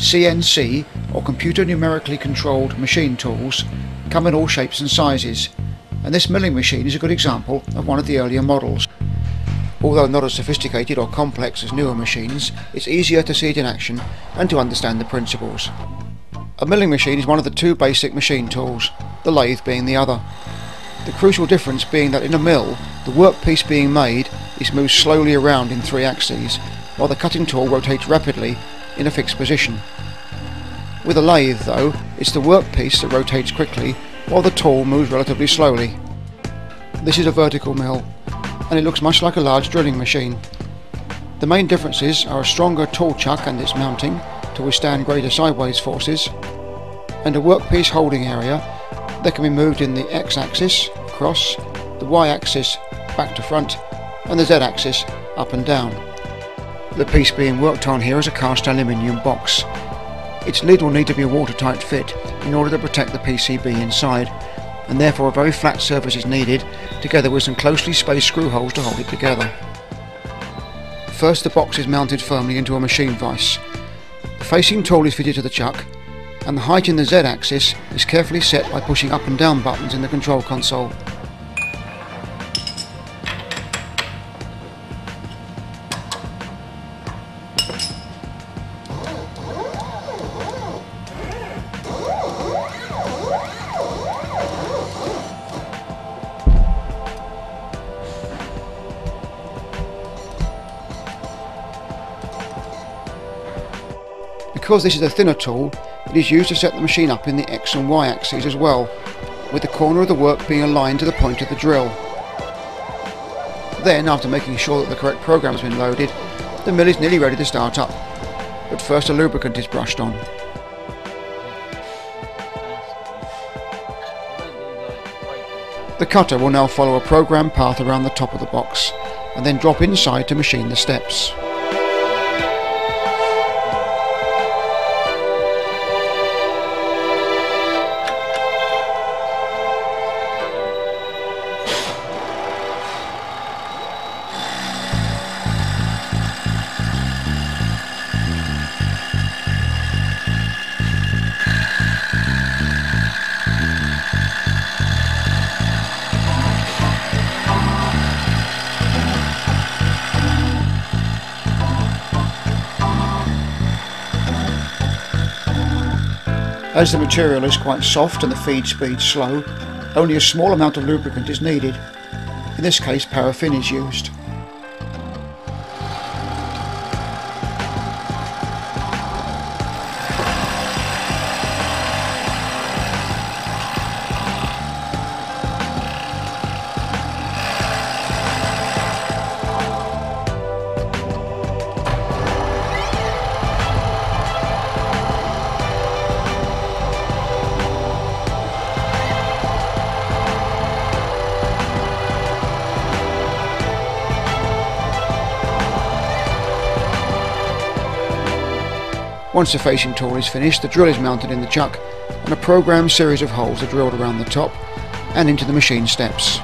CNC or computer numerically controlled machine tools come in all shapes and sizes and this milling machine is a good example of one of the earlier models. Although not as sophisticated or complex as newer machines, it's easier to see it in action and to understand the principles. A milling machine is one of the two basic machine tools, the lathe being the other. The crucial difference being that in a mill, the workpiece being made is moved slowly around in three axes, while the cutting tool rotates rapidly in a fixed position. With a lathe, though, it's the workpiece that rotates quickly, while the tool moves relatively slowly. This is a vertical mill, and it looks much like a large drilling machine. The main differences are a stronger tool chuck and its mounting to withstand greater sideways forces, and a workpiece holding area that can be moved in the x-axis, across, the y-axis, back to front, and the z-axis, up and down. The piece being worked on here is a cast aluminium box. Its lid will need to be a watertight fit in order to protect the PCB inside, and therefore a very flat surface is needed, together with some closely spaced screw holes to hold it together. First the box is mounted firmly into a machine vise. The facing tool is fitted to the chuck, and the height in the Z-axis is carefully set by pushing up and down buttons in the control console. Because this is a thinner tool, it is used to set the machine up in the X and Y axes as well, with the corner of the work being aligned to the point of the drill. Then, after making sure that the correct program has been loaded, the mill is nearly ready to start up, but first a lubricant is brushed on. The cutter will now follow a program path around the top of the box, and then drop inside to machine the steps. As the material is quite soft and the feed speed slow, only a small amount of lubricant is needed. In this case paraffin is used. Once the facing tool is finished, the drill is mounted in the chuck and a programmed series of holes are drilled around the top and into the machine steps.